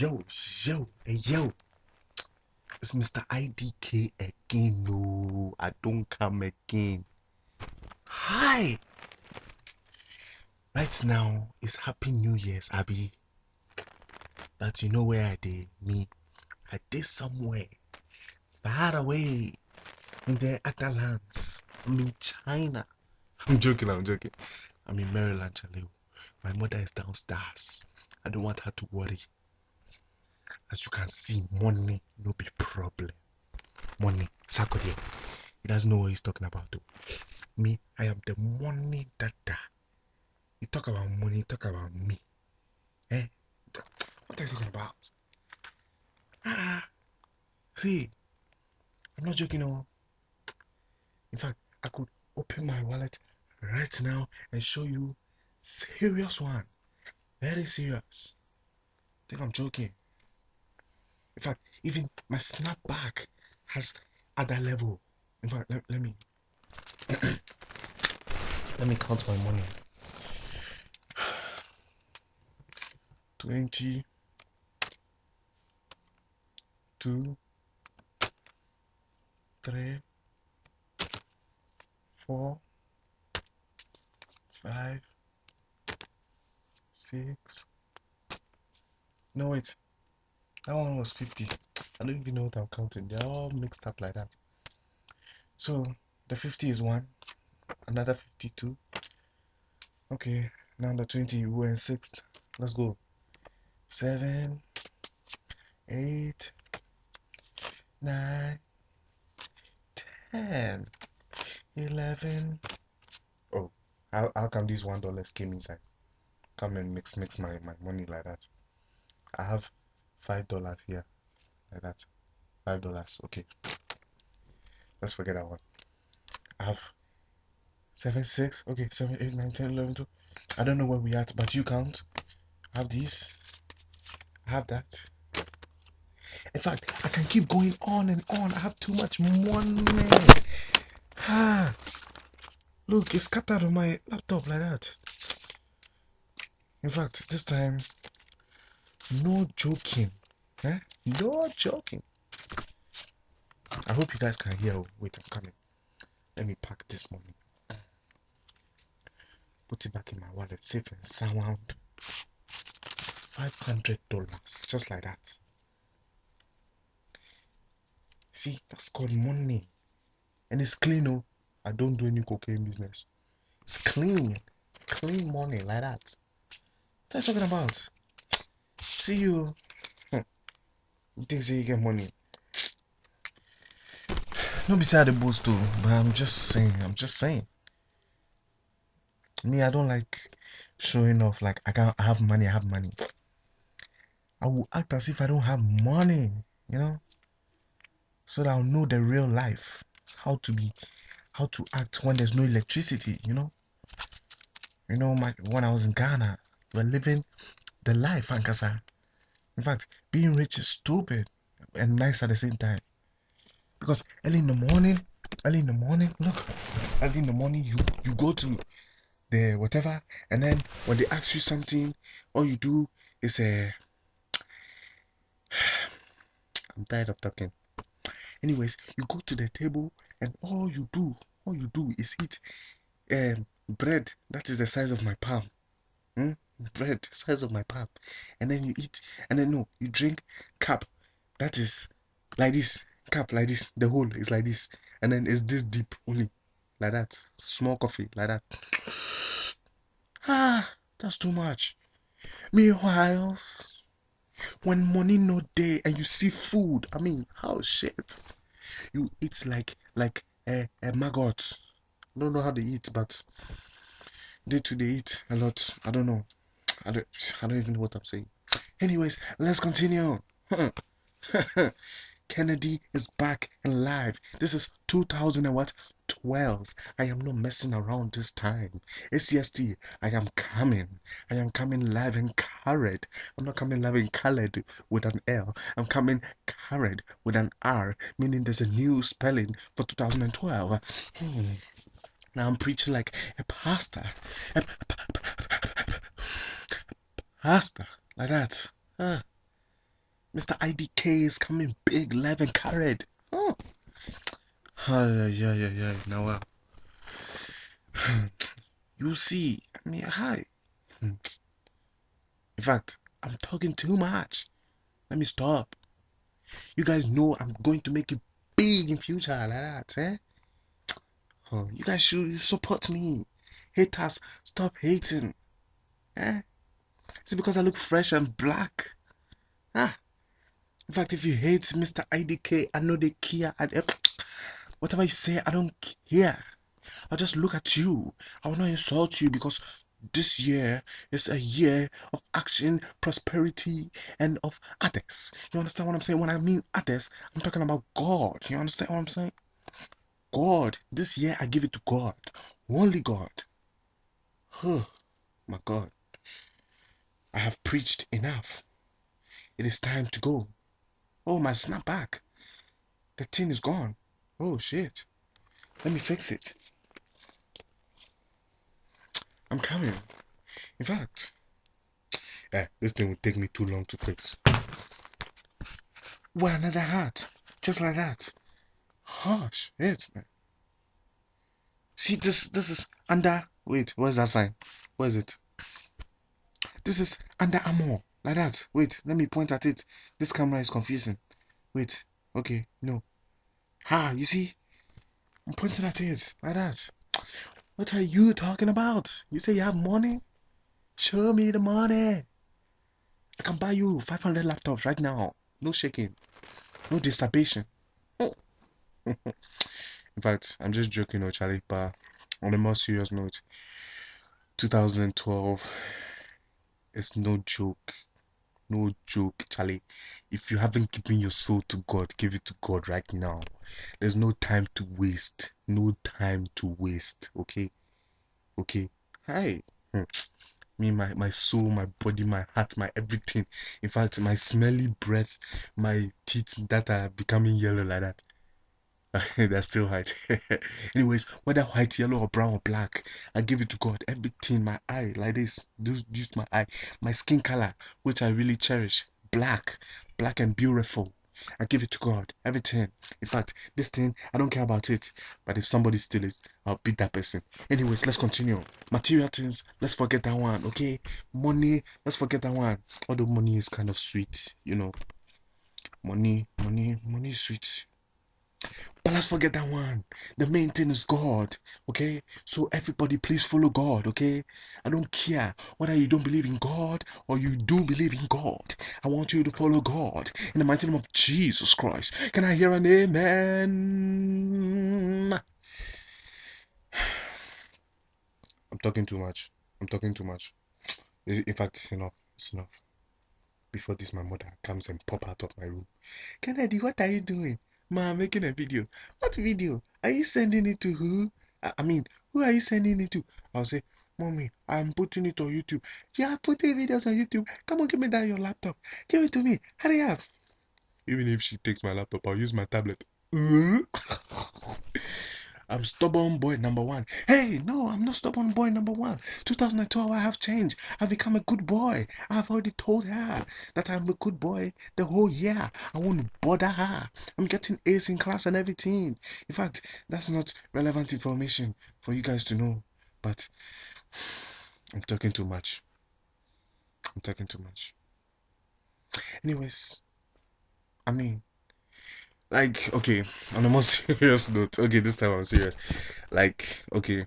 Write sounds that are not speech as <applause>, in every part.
Yo, yo, hey, yo. It's Mr. IDK again. No, I don't come again. Hi. Right now, it's Happy New Year's, Abby. But you know where I did? Me, I did somewhere far away in the other lands. I'm in China. I'm joking, I'm joking. I'm in Maryland, Chaleo. My mother is downstairs. I don't want her to worry. As you can see, money no be problem. Money, Saturday. He doesn't know what he's talking about. Me, I am the money dada. You talk about money, talk about me. Eh? What are you talking about? Ah, see, I'm not joking. Oh, in fact, I could open my wallet right now and show you serious one. Very serious. Think I'm joking. In fact, even my snapback has at that level. In fact, let, let me <clears throat> let me count my money. Twenty two three four five six no wait that one was 50 i don't even know what i'm counting. They're all mixed up like that. So the 50 is one another 52 okay now the 20 we're in sixth. Let's go. Seven eight nine ten eleven. Oh how, how come these one dollars came inside? Come and mix mix my, my money like that. I have five dollars here like that. Five dollars okay. Let's forget that one. I have seven six okay seven eight nine ten eleven two i don't know where we at but you count. I have these i have that. In fact i can keep going on and on. I have too much money. Ah. Look it's scattered on my laptop like that. In fact this time no joking. Eh? no joking. I hope you guys can hear. Oh, wait i'm coming. Let me pack this money. Put it back in my wallet safe and sound. Five hundred dollars just like that. See that's called money. And it's clean oh. I don't do any cocaine business. It's clean. Clean money like that. What are you talking about see you. You think you get money? No beside the boost too but i'm just saying i'm just saying. Me i don't like showing off like i can't I have money i have money. I will act as if i don't have money you know? So that i'll know the real life how to be how to act when there's no electricity you know? You know my when i was in ghana we're living the life ankasa in fact being rich is stupid and nice at the same time. Because early in the morning early in the morning look early in the morning you you go to the whatever and then when they ask you something all you do is a <sighs> i'm tired of talking. Anyways you go to the table and all you do all you do is eat um bread. That is the size of my palm. Hmm? Bread size of my palm and then you eat and then no you drink cup that is like this cup like this the whole is like this. And then it's this deep only like that small coffee like that. <sighs> Ah that's too much. Meanwhile when money no day and you see food i mean how shit? You eat like like a, a maggot. Don't know how they eat but they too they eat a lot. I don't know i don't i don't even know what i'm saying anyways let's continue <laughs> Kennedy is back and live. This is 2000 and what? 12. I am not messing around this time. ACST, I am coming. I am coming live and carried. I'm not coming live and colored with an L. I'm coming carried with an R, meaning there's a new spelling for 2012. Hmm. Now I'm preaching like a pastor. Pastor. Like that. Mr. IDK is coming big, live and carried. Oh. Yeah, yeah, yeah, yeah. Now, well, <sighs> you see, I mean, hi. In fact, I'm talking too much. Let me stop. You guys know I'm going to make it big in future like that, eh? You guys should support me. Haters, stop hating. Eh? Is it because I look fresh and black? Ah. In fact, if you hate Mr. IDK, I know they care. I, whatever you say, I don't care. I'll just look at you. I will not insult you because this year is a year of action, prosperity, and of others. You understand what I'm saying? When I mean others, I'm talking about God. You understand what I'm saying? God. This year I give it to God. Only God. Oh, my God. I have preached enough. It is time to go. Oh, my snapback. The tin is gone. Oh, shit. Let me fix it. I'm coming. In fact, eh, this thing will take me too long to fix. Well, another hat. Just like that. Hush, it, man. See, this this is under. Wait, where's that sign? Where is it? This is Under Armour. Like that. Wait, let me point at it. This camera is confusing. Wait. Okay, no. Ha, you see? I'm pointing at it. Like that. What are you talking about? You say you have money? Show me the money. I can buy you 500 laptops right now. No shaking. No disturbation. <laughs> In fact, I'm just joking, oh Charlie, but on a more serious note, 2012 is no joke. No joke, Charlie. If you haven't given your soul to God, give it to God right now. There's no time to waste. No time to waste. Okay? Okay? Hi. Hmm. Me, my, my soul, my body, my heart, my everything. In fact, my smelly breath, my teeth that are becoming yellow like that. <laughs> They're still white. <laughs> Anyways, whether white, yellow, or brown or black, I give it to God. Everything, my eye, like this, use my eye, my skin color, which I really cherish, black, black and beautiful. I give it to God. Everything. In fact, this thing, I don't care about it. But if somebody steals it, I'll beat that person. Anyways, let's continue. Material things, let's forget that one. Okay. Money, let's forget that one. Although money is kind of sweet, you know. Money, money, money is sweet. But let's forget that one. The main thing is God. Okay? So everybody please follow God, okay? I don't care whether you don't believe in God or you do believe in God. I want you to follow God in the mighty name of Jesus Christ. Can I hear an amen? <sighs> I'm talking too much. I'm talking too much. In fact, it's enough. It's enough. Before this, my mother comes and pop out of my room. Kennedy, what are you doing? Ma, I'm making a video. What video? Are you sending it to who? I mean, who are you sending it to? I'll say, Mommy, I'm putting it on YouTube. Yeah, putting videos on YouTube. Come on, give me that your laptop. Give it to me. Hurry up. Even if she takes my laptop, I'll use my tablet. <laughs> <laughs> I'm stubborn boy number one. Hey, no, I'm not stubborn boy number one. 2012, I have changed. I've become a good boy. I've already told her that I'm a good boy the whole year. I won't bother her. I'm getting A's in class and everything. In fact, that's not relevant information for you guys to know. But I'm talking too much. I'm talking too much. Anyways, I mean, like okay on a more <laughs> serious note okay this time i'm serious like okay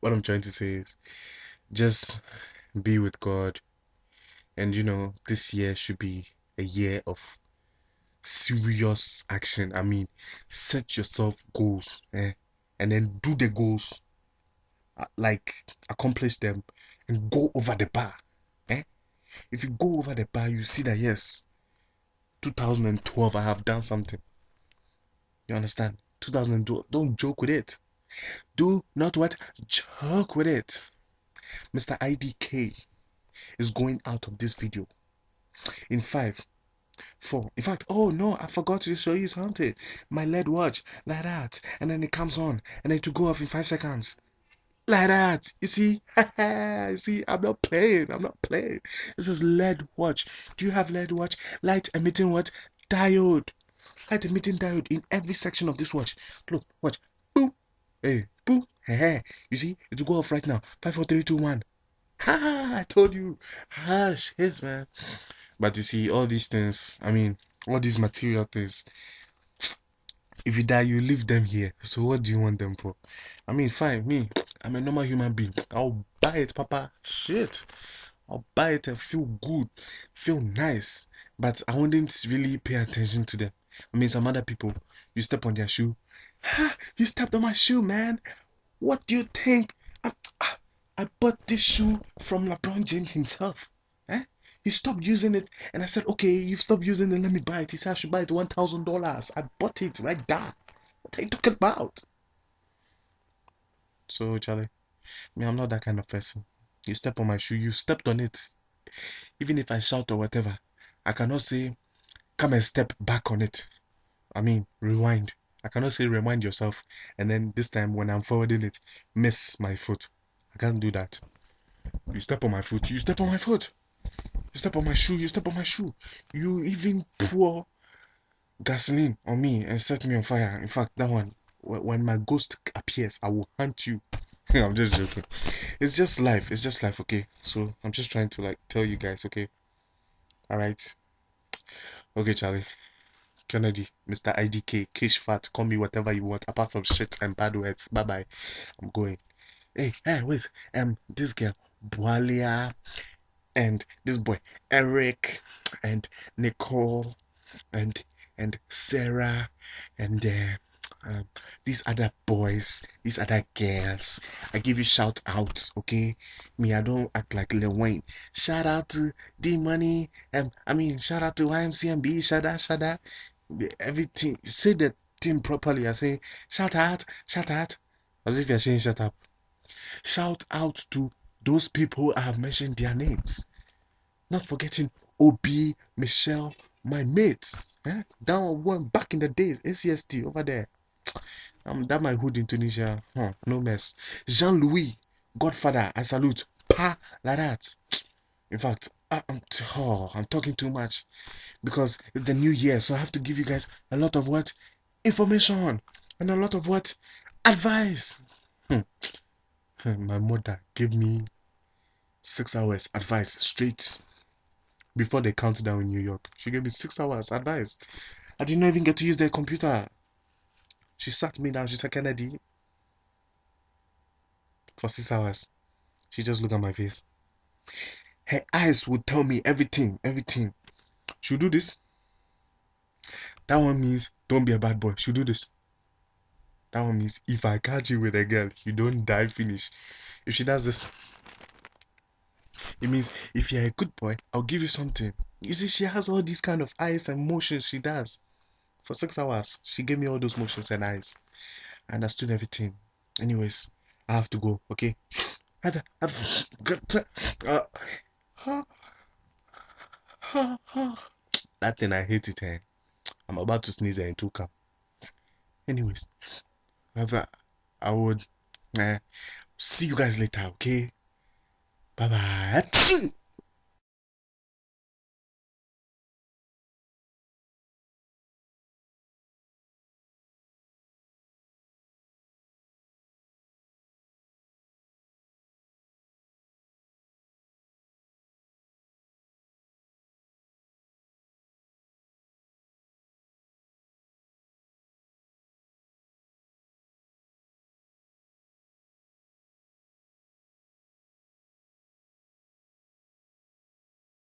what i'm trying to say is just be with god and you know this year should be a year of serious action i mean set yourself goals eh? and then do the goals uh, like accomplish them and go over the bar eh? if you go over the bar you see that yes 2012 i have done something you understand? 2002. Don't joke with it. Do not what? Joke with it. Mr. IDK is going out of this video in five, four. In fact, oh no, I forgot to show you something. My LED watch, like that, and then it comes on, and then to go off in five seconds. like that. You see, <laughs> you see, I'm not playing. I'm not playing. This is LED watch. Do you have LED watch? Light emitting what? Diode. Light emitting diode in every section of this watch. Look, watch. Boom. Hey, boom. Hey, hey. You see, it will go off right now. Five, four, three, two, one. Ha! Ha! I told you. Ah, shit, man. But you see, all these things. I mean, all these material things if you die, you leave them here. So what do you want them for? I mean, fine, me, I'm a normal human being. I'll buy it, Papa. Shit. I'll buy it and feel good, feel nice. But I wouldn't really pay attention to them. I mean, some other people, you step on their shoe. Ha! You stepped on my shoe, man. What do you think? I, I bought this shoe from LeBron James himself. Eh? He stopped using it, and I said, "Okay, you've stopped using it. Let me buy it." He said, "I should buy it one thousand dollars." I bought it right there. What are you talking about? So, Charlie, me, I'm not that kind of person. You step on my shoe, you stepped on it. Even if I shout or whatever, I cannot say, "Come and step back on it." I mean, rewind. I cannot say rewind yourself, and then this time when I'm forwarding it, miss my foot. I can't do that. You step on my foot, you step on my foot. You step on my shoe, you step on my shoe. You even pour gasoline on me and set me on fire. In fact, that one, when my ghost appears, I will hunt you. <laughs> I'm just joking. It's just life. It's just life, okay? So I'm just trying to like tell you guys, okay? Alright. Okay, Charlie. Kennedy, Mr. IDK, Kash Fat, call me whatever you want, apart from shit and bad words. Bye bye. I'm going. Hey, hey, wait. Um, this girl, Boalia, and this boy Eric and Nicole and and Sarah and uh, um, these other boys, these other girls. I give you shout out, okay? Me, I don't act like Lil Wayne. Shout out to D Money. Um, I mean, shout out to YMCMB. Shout out. Everything. Say the thing properly. I say shout out, shout out, as if you're saying shut up. Shout out to those people I have mentioned their names. Not forgetting Obi, Michelle, my mates. Eh? Down one back in the days, ACST over there. Um, that my hood in Tunisia. Huh, no mess. Jean Louis, Godfather, I salute. Pa like that. In fact, I, I'm oh, I'm talking too much because it's the new year, so I have to give you guys a lot of what information and a lot of what advice. Hmm. My mother gave me six hours advice straight before the countdown in New York. She gave me six hours advice. I did not even get to use the computer. She sat me down. She said, Kennedy, for six hours. She just looked at my face. Her eyes would tell me everything, everything. She'll do this. That one means don't be a bad boy. She'll do this. That one means if I catch you with a girl, you don't die finish. If she does this, it means if you're a good boy, I'll give you something. You see, she has all these kind of eyes and motions she does. For six hours, she gave me all those motions and eyes. I understood everything. Anyways, I have to go, okay? <sighs> that thing, I hate it, eh? I'm about to sneeze and two come. Anyways, I would uh, see you guys later, okay? Bye bye.